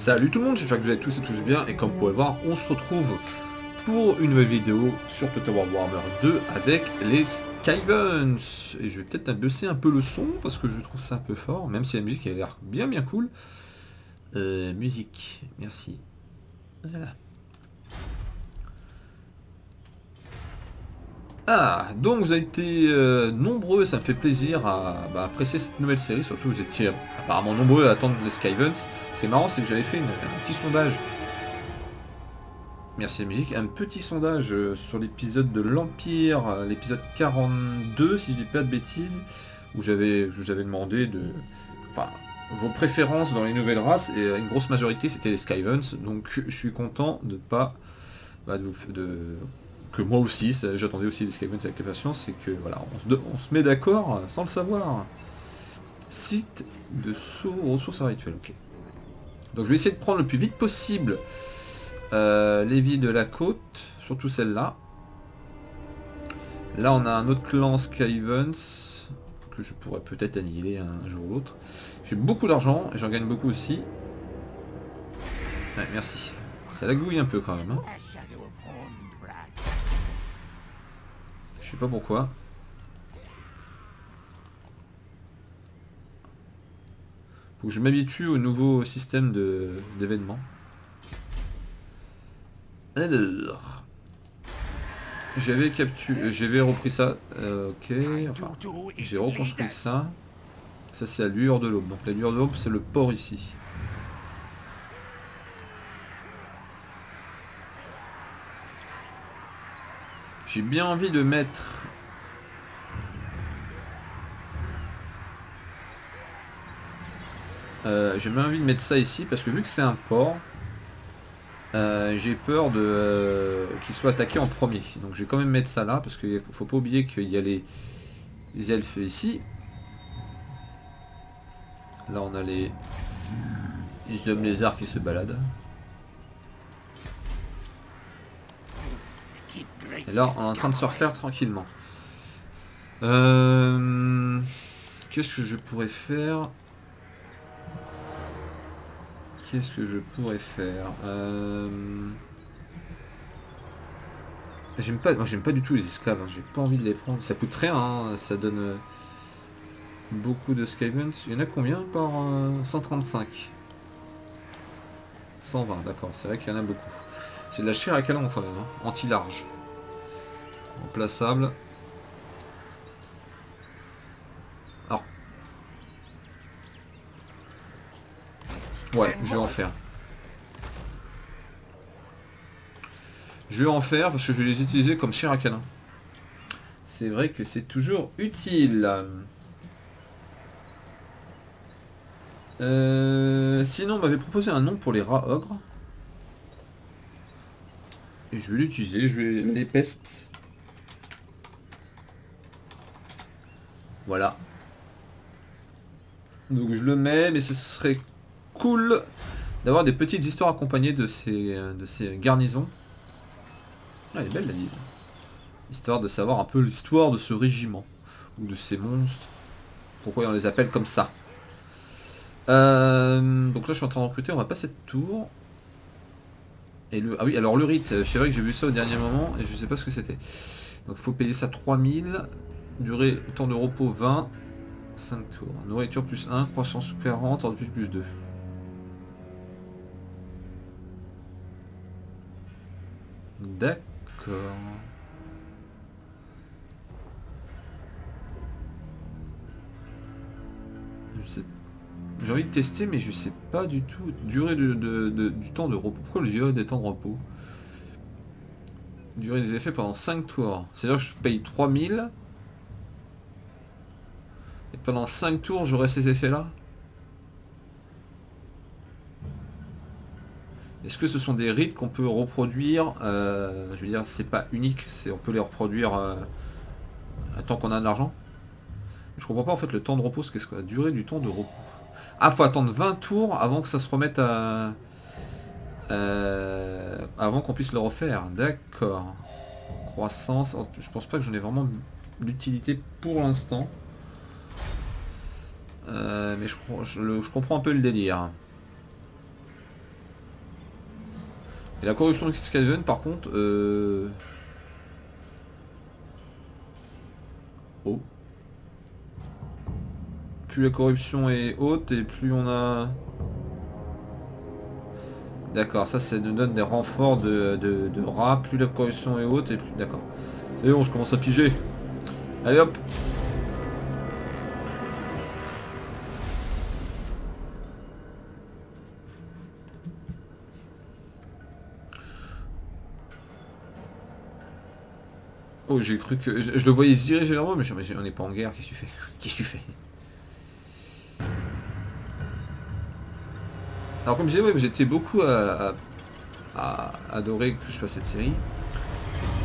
Salut tout le monde, j'espère que vous allez tous et tous bien et comme vous pouvez voir, on se retrouve pour une nouvelle vidéo sur Total War Warhammer 2 avec les Skyvens. Et je vais peut-être baisser un peu le son parce que je trouve ça un peu fort, même si la musique a l'air bien bien cool. Euh, musique, merci. Ah, donc vous avez été euh, nombreux, ça me fait plaisir à bah, apprécier cette nouvelle série, surtout vous étiez apparemment nombreux à attendre les Skyvens. C'est marrant, c'est que j'avais fait un petit sondage. Merci la musique, un petit sondage euh, sur l'épisode de l'Empire, euh, l'épisode 42, si je dis pas de bêtises, où j'avais, vous avais demandé de, enfin, vos préférences dans les nouvelles races, et une grosse majorité c'était les Skyvens, donc je suis content de pas, bah, de moi aussi, j'attendais aussi les Skywens avec impatience, c'est que voilà, on se, met d'accord sans le savoir. Site de ressources rituelles, ok. Donc je vais essayer de prendre le plus vite possible euh, les villes de la côte, surtout celle-là. Là on a un autre clan Skyvens que je pourrais peut-être annihiler un jour ou l'autre. J'ai beaucoup d'argent et j'en gagne beaucoup aussi. Merci. Ça lagouille un peu quand même. Hein. Je sais pas pourquoi. Faut que je m'habitue au nouveau système d'événements. Alors. J'avais capturé, j'avais repris ça, euh, ok, enfin, j'ai reconstruit ça. Ça c'est la lueur de l'aube, donc la lueur de l'aube c'est le port ici. J'ai bien envie de mettre... Euh, j'ai bien envie de mettre ça ici parce que vu que c'est un port, euh, j'ai peur de euh, qu'il soit attaqué en premier. Donc je vais quand même mettre ça là parce qu'il faut pas oublier qu'il y a les, les, elfes ici. Là on a les, les hommes lézards qui se baladent. Et là, on est en train de se refaire tranquillement. Euh, qu'est-ce que je pourrais faire? Qu'est-ce que je pourrais faire? Euh, J'aime pas, j'aime pas du tout les esclaves, hein. j'ai pas envie de les prendre. Ça coûte rien, hein. ça donne euh, beaucoup de Skavens. Il y en a combien par 135 120, d'accord, c'est vrai qu'il y en a beaucoup. C'est de la chair à canon quand même, hein. anti-large. Remplaçable. Alors. Ouais, je vais en faire. Je vais en faire parce que je vais les utiliser comme chair à canon. C'est vrai que c'est toujours utile. Euh, sinon, on m'avait proposé un nom pour les rats ogres. Et je vais l'utiliser, je vais les pestes. Voilà. Donc je le mets, mais ce serait cool d'avoir des petites histoires accompagnées de ces, de ces garnisons. Ah, elle est belle la ville. Histoire de savoir un peu l'histoire de ce régiment. Ou de ces monstres. Pourquoi on les appelle comme ça. Euh, donc là je suis en train de recruter, on va passer cette tour. Et le, ah oui, alors le rite, c'est vrai que j'ai vu ça au dernier moment et je sais pas ce que c'était. Donc il faut payer ça 3000. Durée, temps de repos 20. 5 tours. Nourriture plus 1, croissance 40, temps de plus plus 2. D'accord. J'ai envie de tester, mais je sais pas du tout. Durée de, du temps de repos. Pourquoi le durée des temps de repos? Durée des effets pendant 5 tours. C'est-à-dire que je paye 3000 et pendant 5 tours, j'aurai ces effets-là Est-ce que ce sont des rites qu'on peut reproduire euh, Je veux dire, c'est pas unique, on peut les reproduire euh, tant qu'on a de l'argent? Je comprends pas en fait le temps de repos, qu'est-ce que la durée du temps de repos? Ah, faut attendre 20 tours avant que ça se remette à... Euh, avant qu'on puisse le refaire. D'accord. Croissance, je pense pas que j'en ai vraiment l'utilité pour l'instant. Euh, mais je, je, comprends un peu le délire. Et la corruption de Skaven par contre... Euh... Oh. Plus la corruption est haute et plus on a... D'accord, ça, ça nous donne des renforts de, de, rats. Plus la corruption est haute et plus... D'accord. C'est bon, je commence à piger. Allez hop Oh, j'ai cru que... Je, le voyais se diriger vers moi, mais je me on n'est pas en guerre, qu'est-ce que tu fais? Qu'est-ce que tu fais? Alors comme je disais, ouais, j'étais beaucoup à, adorer que je fasse cette série.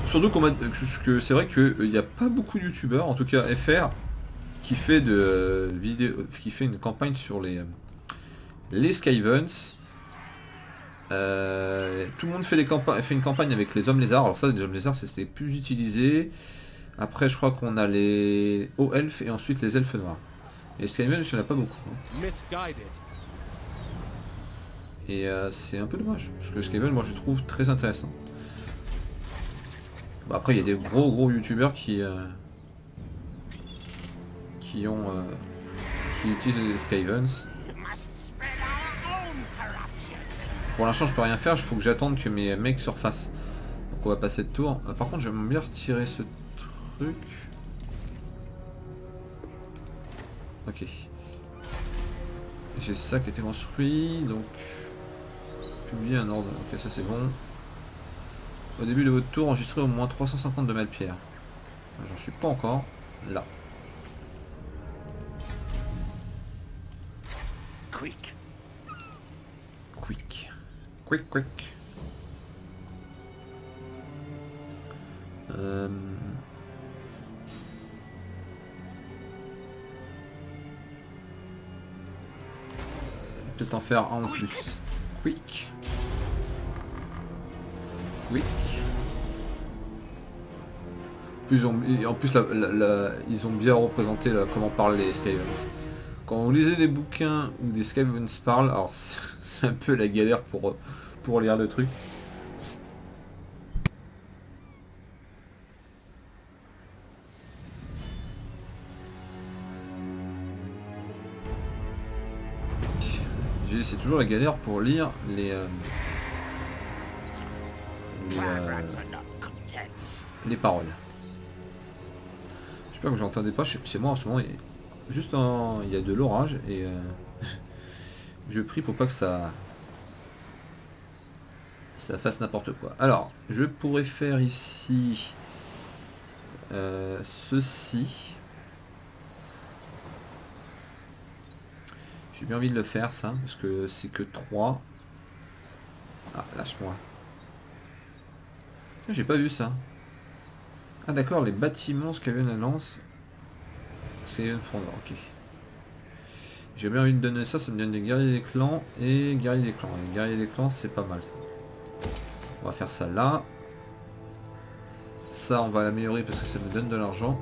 Surtout que, c'est vrai qu'il n'y a pas beaucoup de youtubeurs, en tout cas FR, qui fait de vidéo, qui fait une campagne sur les les Skyvens. Euh, tout le monde fait, des fait une campagne avec les hommes lézards. Alors ça, les hommes lézards, c'était plus utilisé. Après, je crois qu'on a les hauts elfes et ensuite les elfes noirs. Et Skyvens, il n'y en a pas beaucoup. Hein. Et euh, c'est un peu dommage, parce que Skaven, moi je trouve très intéressant. après, il y a des gros gros youtubeurs qui euh, qui ont euh, qui utilisent les Skavens. Pour l'instant, je peux rien faire, il faut que j'attende que mes mecs surfassent. Donc on va passer de tour. par contre, j'aimerais bien retirer ce truc. Ok. J'ai ça qui a été construit, donc Publier un ordre. Ok, ça c'est bon. Au début de votre tour, enregistrez au moins 350 de malpierre. J'en suis pas encore. Là. Quick. Quick. Quick, quick. Euh... Peut-être en faire un en plus. Quick. Oui. Plus en plus, ils ont bien représenté comment parlent les Skavens. Quand on lisait des bouquins où des Skavens parlent, alors c'est un peu la galère pour, pour lire le truc. C'est toujours la galère pour lire les... Euh, les, paroles. J'espère que j'entendais pas, chez moi en ce moment, juste en, il y a de l'orage et euh, je prie pour pas que ça ça fasse n'importe quoi. Alors, je pourrais faire ici euh, ceci. J'ai bien envie de le faire ça, parce que c'est que 3. Ah, lâche-moi. J'ai pas vu ça. Ah d'accord, les bâtiments Skaven à lance. Skaven fondant, ok. J'ai bien envie de donner ça, ça me donne des guerriers des clans et guerriers des clans. Les guerriers des clans, c'est pas mal ça. On va faire ça là. Ça, on va l'améliorer parce que ça me donne de l'argent.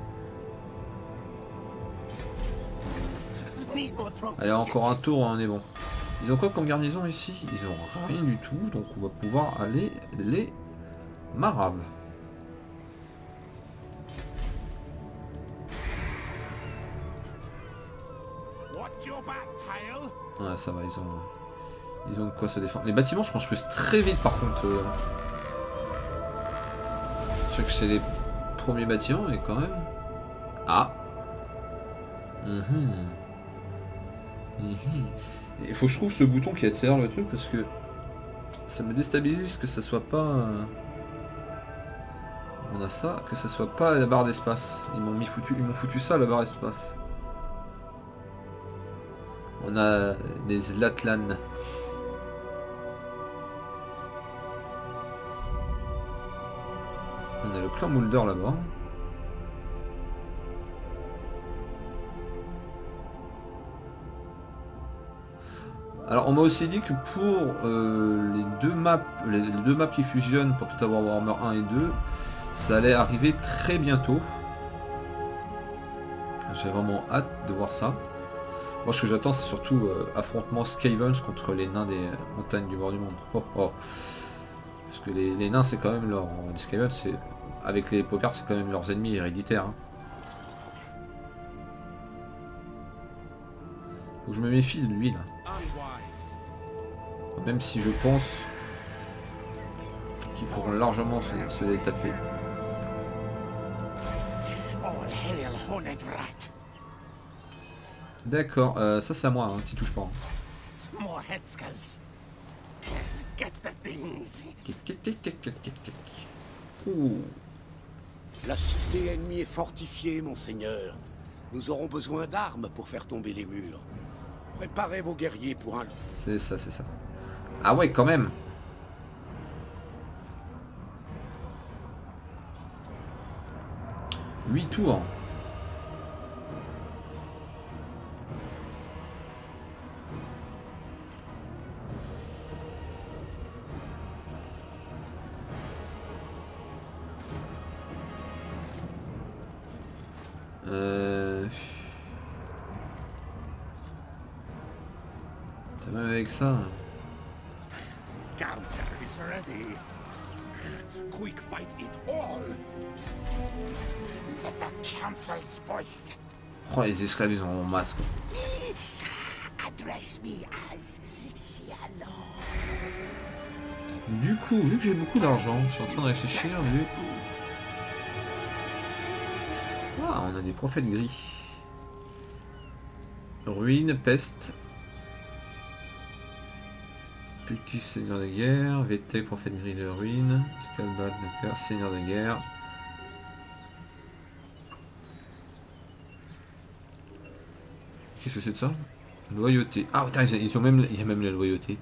Allez, encore un tour, on est bon. Ils ont quoi comme garnison ici? Ils ont rien du tout, donc on va pouvoir aller les Marab. Ouais, ça va, ils ont... Ils ont quoi se défendre. Les bâtiments, je construis très vite par contre. Euh. Je sais que c'est les premiers bâtiments, mais quand même... Ah mhm. Mhm. Il faut que je trouve ce bouton qui accélère le truc parce que ça me déstabilise que ça soit pas... Euh, on a ça, que ce soit pas la barre d'espace. Ils m'ont mis foutu, ils m'ont foutu ça la barre d'espace. On a des Zlatlan. On a le clan Mulder là-bas. Alors on m'a aussi dit que pour euh, les deux maps, les, deux maps qui fusionnent pour tout avoir Warhammer 1 et 2, ça allait arriver très bientôt. J'ai vraiment hâte de voir ça. Moi ce que j'attends c'est surtout euh, affrontement Skavens contre les nains des montagnes du bord du monde. Oh, oh. Parce que les, nains c'est quand même leur... Les c'est... Avec les vertes c'est quand même leurs ennemis héréditaires. Hein. Faut que je me méfie de lui là. Même si je pense qu'ils pourront largement se, se les taper. D'accord, euh, ça c'est à moi, hein, tu touches pas. La cité ennemie est fortifiée, monseigneur. Nous aurons besoin d'armes pour faire tomber les murs. Préparez vos guerriers pour un... C'est ça, c'est ça. Ah ouais, quand même. 8 tours. Ça. Quick fight it all. The council's voice. Oh, les esclaves, ils ont mon masque. Address me as Du coup, vu que j'ai beaucoup d'argent, je suis en train de réfléchir, vu... Ah, on a des prophètes gris. Ruine, peste. Petit seigneur de guerre, VT, prophète gris de ruine, Scalbad, d'accord, seigneur de guerre. Qu'est-ce que c'est de ça? Loyauté. Ah putain, ils ont même, il y a même la loyauté.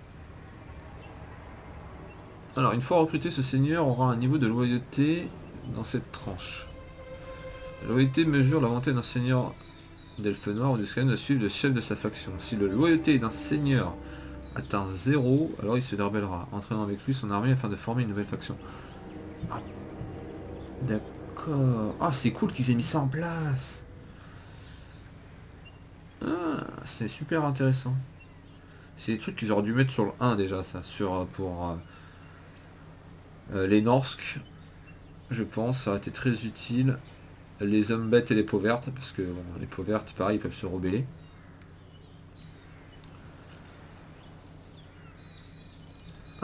Alors, une fois recruté, ce seigneur aura un niveau de loyauté dans cette tranche. La loyauté mesure la volonté d'un seigneur d'elfe noir ou de scan de suivre le chef de sa faction. Si la loyauté d'un seigneur atteint 0, alors il se rebellera, entraînant avec lui son armée afin de former une nouvelle faction. Ah, d'accord. Ah, c'est cool qu'ils aient mis ça en place. Ah, c'est super intéressant. C'est des trucs qu'ils auraient dû mettre sur le 1 déjà, ça, sur euh, pour euh, euh, les Norsk. Je pense, ça aurait été très utile. Les hommes bêtes et les peaux vertes, parce que les peaux vertes, pareil, peuvent se rebeller.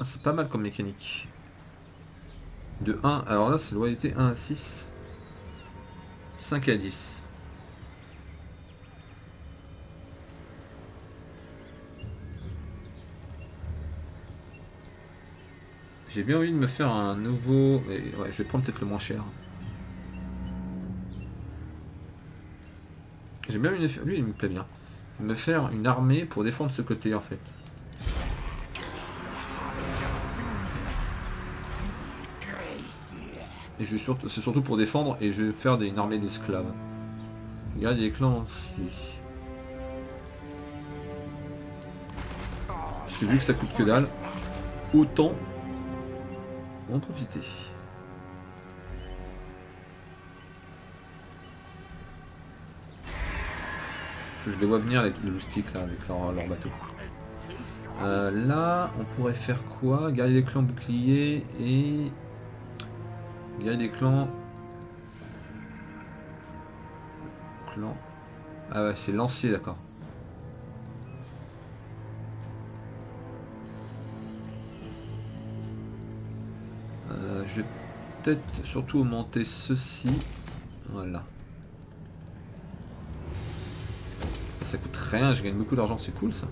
Ah, c'est pas mal comme mécanique. De 1, alors là c'est loyauté 1 à 6. 5 à 10. J'ai bien envie de me faire un nouveau... Ouais, je vais prendre peut-être le moins cher. J'ai bien envie de... Lui il me plaît bien. Me faire une armée pour défendre ce côté en fait. Et je surtout, c'est surtout pour défendre et je vais faire une armée d'esclaves. Regarde les clans aussi. Parce que vu que ça coûte que dalle, autant en profiter. Je les vois venir les, loustiques là avec leur, leur bateau. Euh, là, on pourrait faire quoi? Garder les clans boucliers et a des clans. Clan. Ah ouais, c'est lancier, d'accord. Euh, je vais peut-être surtout augmenter ceci. Voilà. Ça coûte rien, je gagne beaucoup d'argent, c'est cool ça.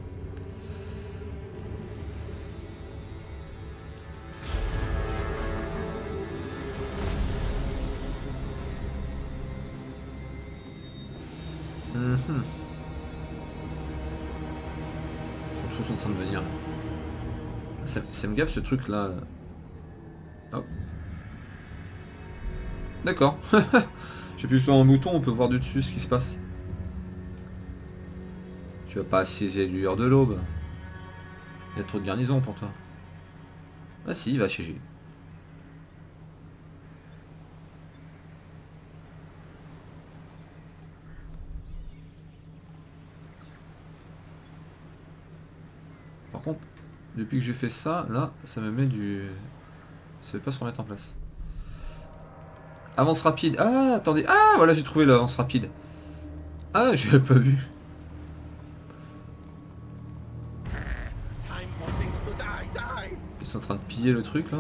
Hmm. Ils sont en train de venir. Ça, me gaffe ce truc là. Oh. D'accord. J'appuie sur un bouton, on peut voir du dessus ce qui se passe. Tu vas pas assiéger l'heure de l'aube. Il y a trop de garnison pour toi. Ah si, il va chez Par contre, depuis que j'ai fait ça, là, ça me met du... Ça veut pas se remettre en place. Avance rapide. Ah, attendez. Ah, voilà, j'ai trouvé l'avance rapide. Ah, je l'ai pas vu. Ils sont en train de piller le truc là.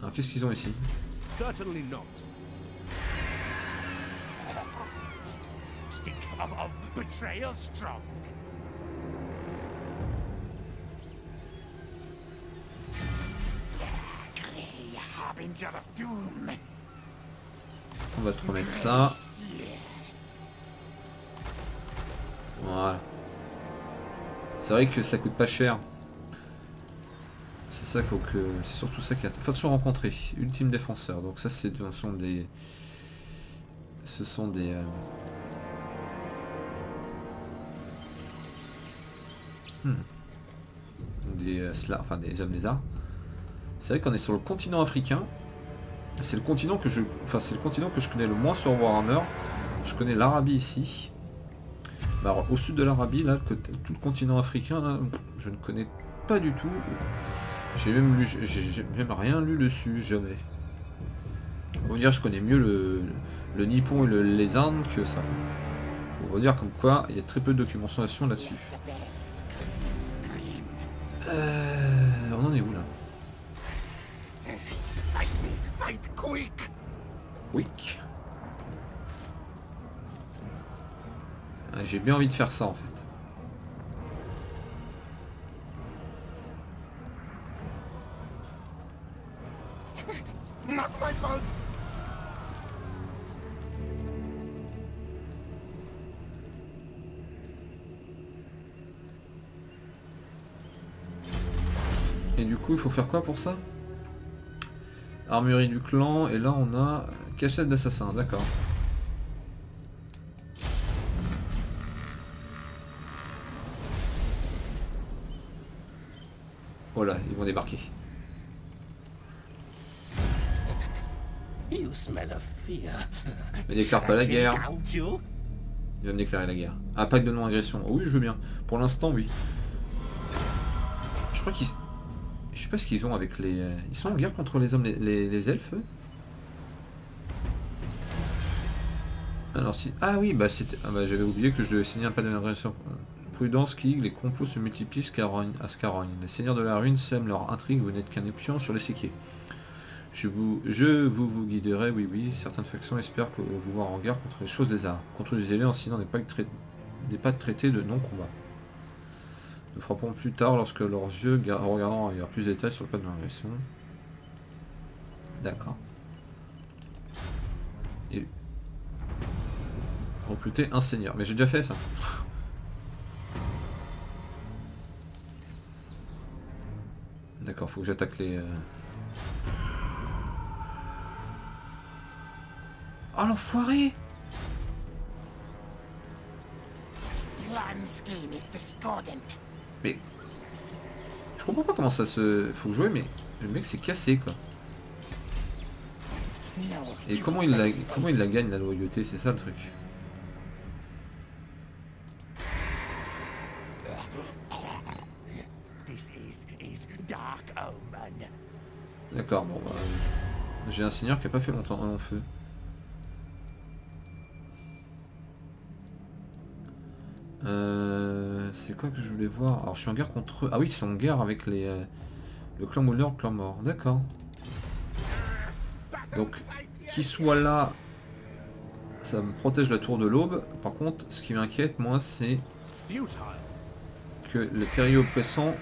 Alors qu'est-ce qu'ils ont ici? Certainly not. Betrayal strong. On va te remettre ça. Voilà. C'est vrai que ça coûte pas cher. C'est ça qu'il faut que. C'est surtout ça qui est. Faut toujours rencontrer. Ultime défenseur. Donc ça c'est ce sont des. Ce sont des. euh, hmm. Des euh, enfin des hommes lézards. C'est vrai qu'on est sur le continent africain. C'est le continent que je. Enfin c'est le continent que je connais le moins sur Warhammer. Je connais l'Arabie ici. Bah, alors, au sud de l'Arabie, là, côté- tout le continent africain, je ne connais pas du tout. J'ai même lu, j'ai même rien lu dessus, jamais. On va dire, je connais mieux le, le Nippon et le- les Indes que ça. Pour vous dire comme quoi, il y a très peu de documentation là-dessus. Euh, on en est où là? Fight me, fight quick. Quick. J'ai bien envie de faire ça en fait. Not my fault. Et du coup, il faut faire quoi pour ça? Armurerie du clan, et là on a cachette d'assassin, d'accord. Voilà, ils vont débarquer. Mais déclare pas la guerre. Il va me déclarer la guerre. Ah, pacte de non-agression. Oh oui, je veux bien. Pour l'instant, oui. Je crois qu'ils... Pas ce qu'ils ont avec les... euh, Ils sont en guerre contre les hommes, les, les- elfes Alors si... Ah oui, bah c'était... Ah bah j'avais oublié que je devais signer un pacte de. Prudence, qui les complots se multiplient Scarogne- à Scarogne. Les seigneurs de la ruine sèment leur intrigue, vous n'êtes qu'un épion sur les séquiers. Je vous, je vous, vous guiderai, oui, oui. Certaines factions espèrent vous voir en guerre contre les choses lézards, contre les élus en signant des pactes, des traités de non-combat. Nous frapperons plus tard lorsque leurs yeux ga- regarderont ailleurs. Plus de détails sur le pacte de l'agression. D'accord. Et recruter un seigneur. Mais j'ai déjà fait ça. D'accord, faut que j'attaque les. euh, Oh l'enfoiré Plan scheme is discordant. Mais... Je comprends pas comment ça se... Faut jouer mais le mec s'est cassé quoi. Et comment il la, comment il la gagne la loyauté, c'est ça le truc. D'accord, bon bah... J'ai un seigneur qui a pas fait longtemps dans long feu. C'est quoi que je voulais voir Alors je suis en guerre contre eux. Ah oui, ils sont en guerre avec les... euh, le clan Mouleur, le clan mort. D'accord. Donc, qu'il soit là, ça me protège la tour de l'aube. Par contre, ce qui m'inquiète, moi, c'est que le terrier oppressant,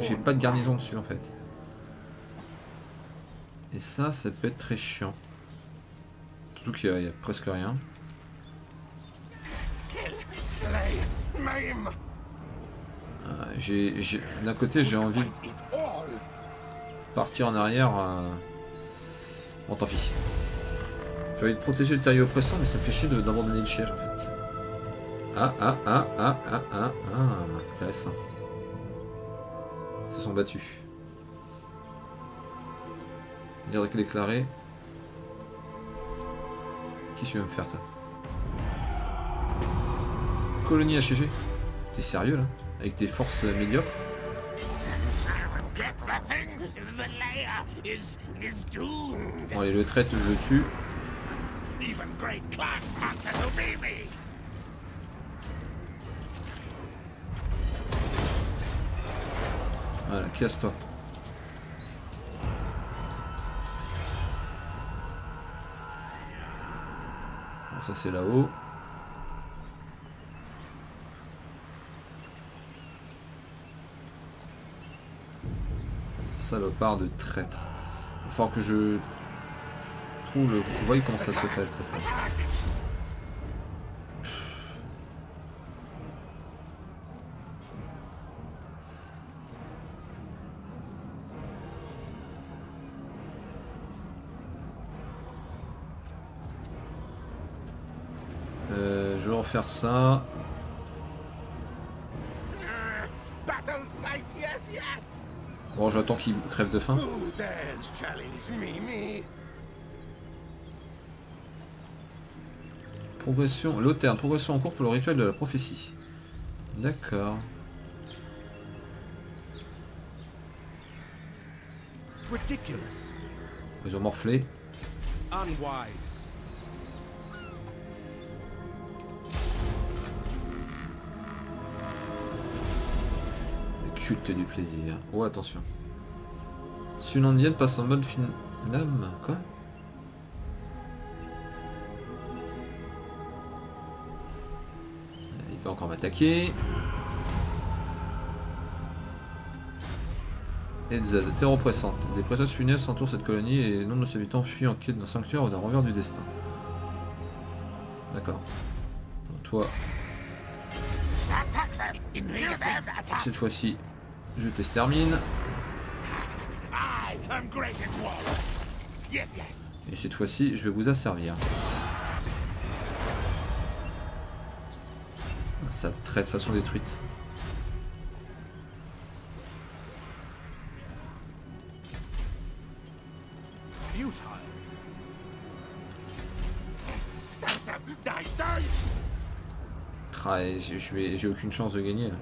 j'ai pas de garnison dessus en fait. Et ça, ça peut être très chiant. Surtout qu'il y a presque rien. Euh, j'ai, D'un côté, j'ai envie de partir en arrière. euh, Bon, tant pis. J'ai envie de protéger le terrier oppressant, mais ça me fait chier d'abandonner le siège en fait. Ah, ah, ah, ah, ah, ah, ah, intéressant. Se sont battus. Guerre déclarée. Que tu veux me faire toi? Colonie HG T'es sérieux là? Avec tes forces euh, médiocres? Bon allez, le traite, je tue. Voilà, casse-toi. Bon, ça c'est là-haut. Salopard de traître. Il va que je trouve le... Vous voyez comment ça se fait le traître. Euh, je vais refaire ça. Bon, j'attends qu'il crève de faim. Progression, Loterne, progression en cours pour le rituel de la prophétie. D'accord. Ridiculous. Ils ont morflé. Unwise. Culte du plaisir. Oh, attention. Si une indienne passe en mode fin... Lame Quoi? Il va encore m'attaquer. Edzad, terre oppressante. Des présence funestes entourent cette colonie et nombre de ses habitants fuient en quête d'un sanctuaire ou d'un revers du destin. D'accord. Toi, cette fois-ci, je t'extermine. Et cette fois-ci, je vais vous asservir. Ah, Ça traite de façon détruite. J'ai aucune chance de gagner là.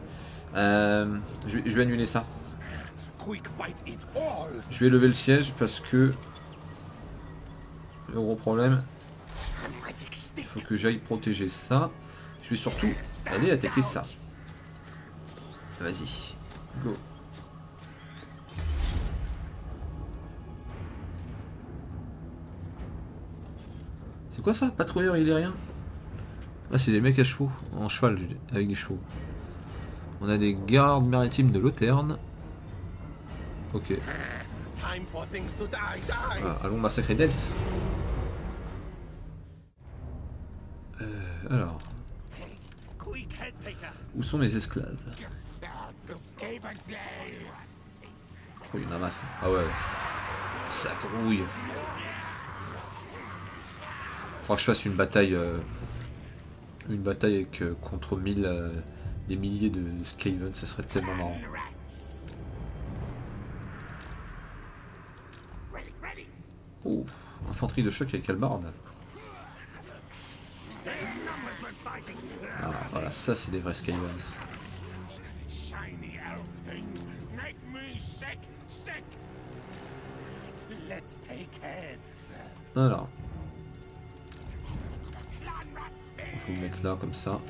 Euh, je, vais, je vais annuler ça. Je vais lever le siège parce que le gros problème, il faut que j'aille protéger ça. Je vais surtout aller attaquer ça. Vas-y, go. C'est quoi ça? Patrouilleur illyrien Ah c'est des mecs à chevaux, en cheval, avec des chevaux. On a des gardes maritimes de Loterne. Ok, Time for things to die, die! Ah, allons massacrer Delphes. Euh, alors, où sont mes esclaves? Oh, il y en a masse. Ah ouais. Ça grouille. Faudra que je fasse une bataille. euh, une bataille avec, euh, contre mille, euh, des milliers de Skaven, ça serait tellement marrant. Oh, infanterie de choc avec halbarde. Ah, voilà, ça c'est des vrais heads! Alors, spear. je vous mettre là comme ça.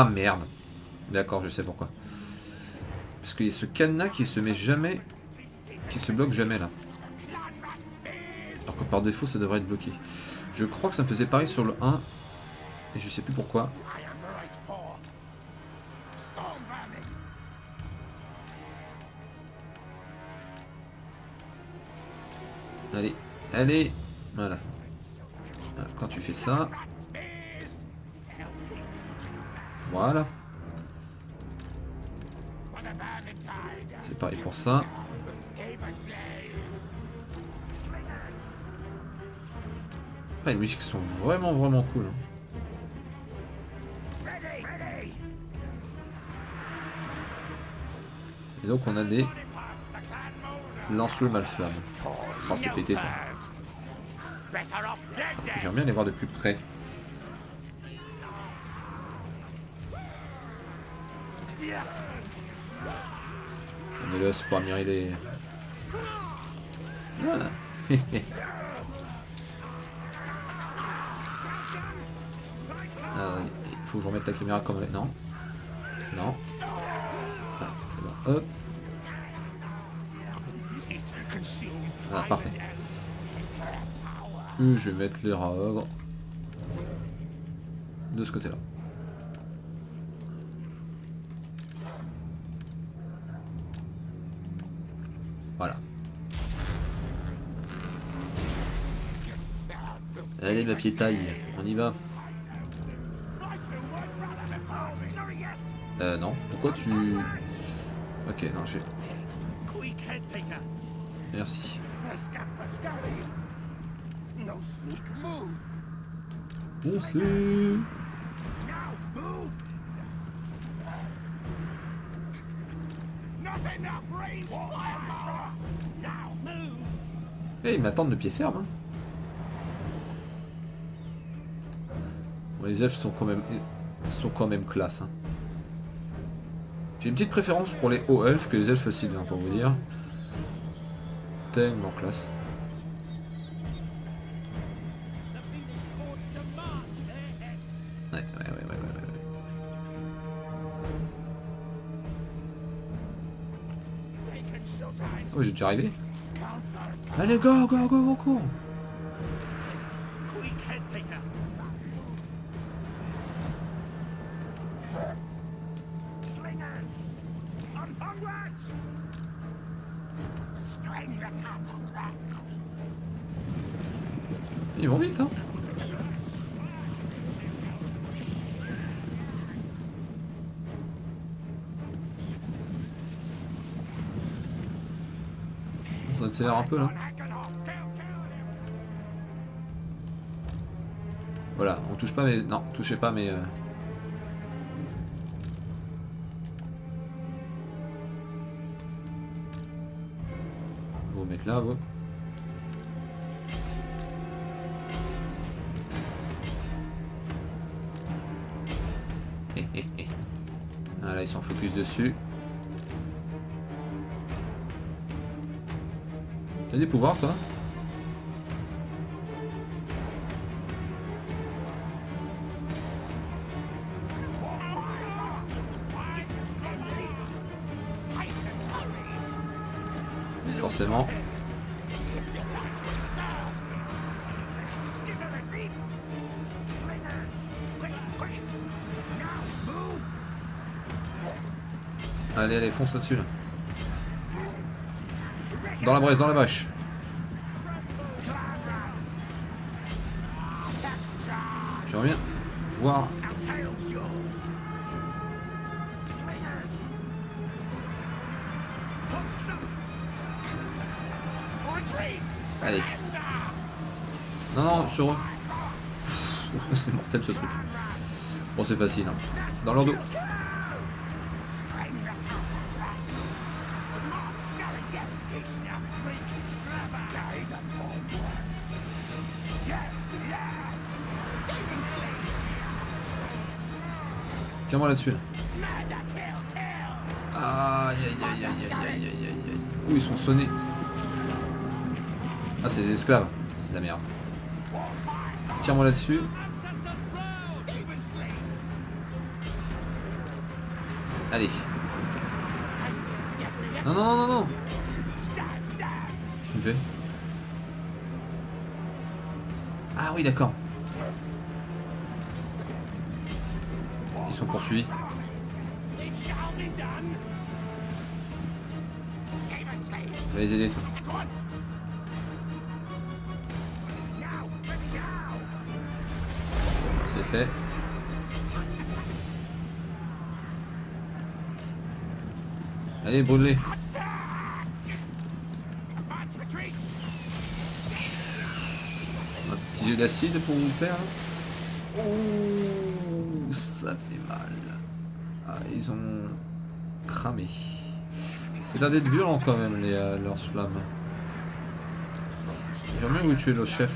Ah merde. D'accord, je sais pourquoi. Parce qu'il y a ce cadenas qui se met jamais... qui se bloque jamais là. Alors que par défaut ça devrait être bloqué. Je crois que ça me faisait pareil sur le 1. Et je sais plus pourquoi. Allez, allez. Voilà, Quand tu fais ça, voilà. C'est pareil pour ça. Ah, les musiques sont vraiment vraiment cool. hein. Et donc on a des lance-feu mal-flamme. Oh, c'est pété ça. Then. J'aimerais bien les voir de plus près. Est là, c'est pour les... Voilà. Euh, Il faut que je remette la caméra comme... elle. Non? Non. Ah, c'est bon. Hop. Voilà, parfait. Et je vais mettre les ogres de ce côté-là. Allez, papier taille, on y va. Euh, non. Pourquoi tu... Ok, non, j'ai... Merci. Merci. Eh, hey, ils m'attendent de pied ferme. Hein. Les elfes sont quand même, sont quand même classe. hein. J'ai une petite préférence pour les hauts elfes que les elfes sylvains, pour vous dire. Tellement classe. Oh, j'ai déjà arrivé. Allez, go, go, go, go, go Quick head taker. Slingers. On onwards. String the cattle back. Ils vont vite, hein On accélère peu là. Voilà, on touche pas mais... Non, touchez pas mais... euh, Vous mettre là, vous. Hé, hé, hé. Ah là, ils sont focus dessus. T'as des pouvoirs toi Forcément. Allez, allez, fonce dessus là. -dessus, là. Dans la braise, dans la vache. J'aimerais bien voir. Allez. Non, non, sur eux. C'est mortel ce truc. Bon, c'est facile. Hein. Dans leur dos. Tiens-moi là-dessus. Aïe aïe aïe aïe aïe aïe aïe aïe. Ouh, ils sont sonnés. Ah, c'est des esclaves. C'est de la merde. Tiens-moi là-dessus. Allez. Non, non, non, non, non. Tu me fais? Ah oui, d'accord. s'enfuit. Aider. C'est fait. Allez, brûle-les. Un petit jet d'acide pour vous faire. Fait mal. Ah, ils ont cramé. C'est l'air d'être violent quand même les euh, lance-flammes. J'aimerais vous tuer le chef.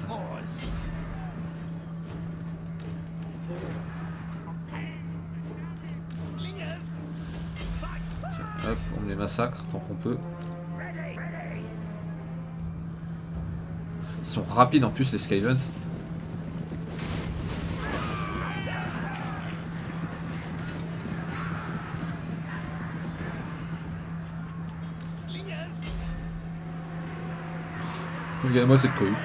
Hop, on les massacre tant qu'on peut. Ils sont rapides en plus les Skylens. Regardez-moi cette cohue.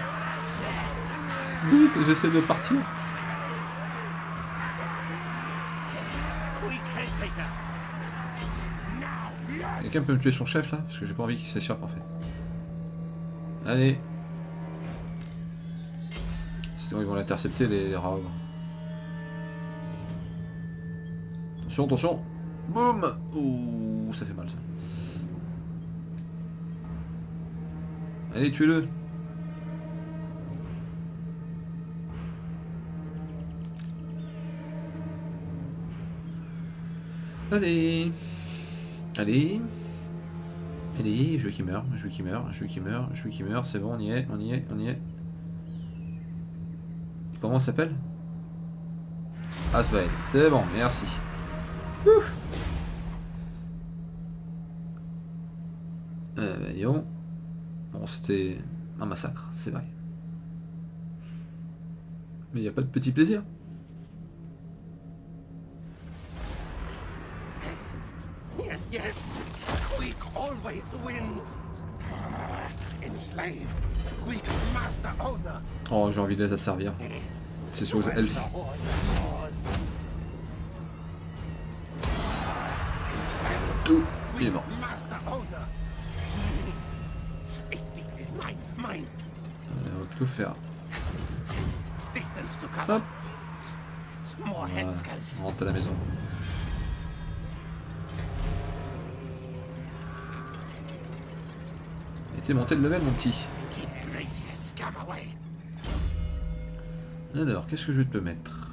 Vite, j'essaie de partir. Quelqu'un peut me tuer son chef là? Parce que j'ai pas envie qu'il s'échappe en fait. Allez. Sinon ils vont l'intercepter les, les. Attention, attention Boum Ouh, ça fait mal ça. Allez, tuez-le Allez Allez Allez, je veux qu'il meurt, je veux qu'il meurt, je veux qu'il meurt, je veux qu'il meurt, c'est bon, on y est, on y est, on y est. Comment ça s'appelle? Asbael, c'est bon, merci. Euh, voyons. Bon, c'était un massacre, c'est vrai. Mais il n'y a pas de petit plaisir. Yes, always wins. Ah, enslave. Quick master owner. Oh, j'ai envie de les asservir. C'est sur les elfes. Tout, il est mort. On va tout faire. Distance to cover. Hop, More voilà. on rentre à la maison. T'es monté de level mon petit. Alors, qu'est-ce que je vais te mettre?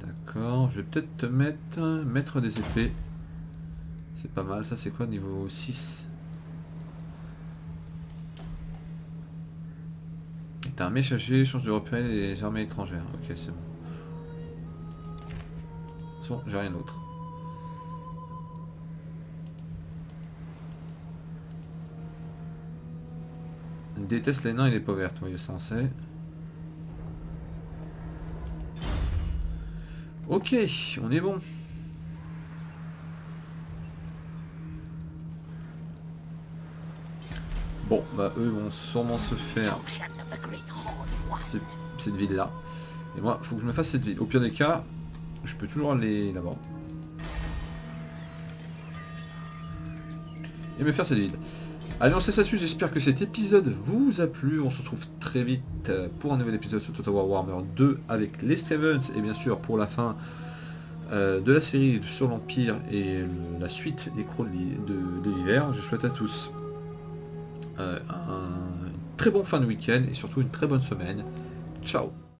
D'accord, je vais peut-être te mettre mettre des épées. C'est pas mal, ça c'est quoi niveau 6 T'as un messager, échange de repères et les armées étrangères. Ok, c'est bon. J'ai rien d'autre. Déteste les nains et les peaux vertes, oui, ça on sait. Ok, on est bon. Bon, bah eux vont sûrement se faire cette ville là. Et moi, faut que je me fasse cette ville. Au pire des cas, je peux toujours aller là-bas. Et me faire cette ville. Allez, on se laisse là-dessus. J'espère que cet épisode vous a plu. On se retrouve très vite euh, pour un nouvel épisode sur Total War Warhammer 2 avec les Stravens. Et bien sûr, pour la fin euh, de la série sur l'Empire et la suite des l'hi- de, de l'hiver. Je souhaite à tous euh, un très bon fin de week-end et surtout une très bonne semaine. Ciao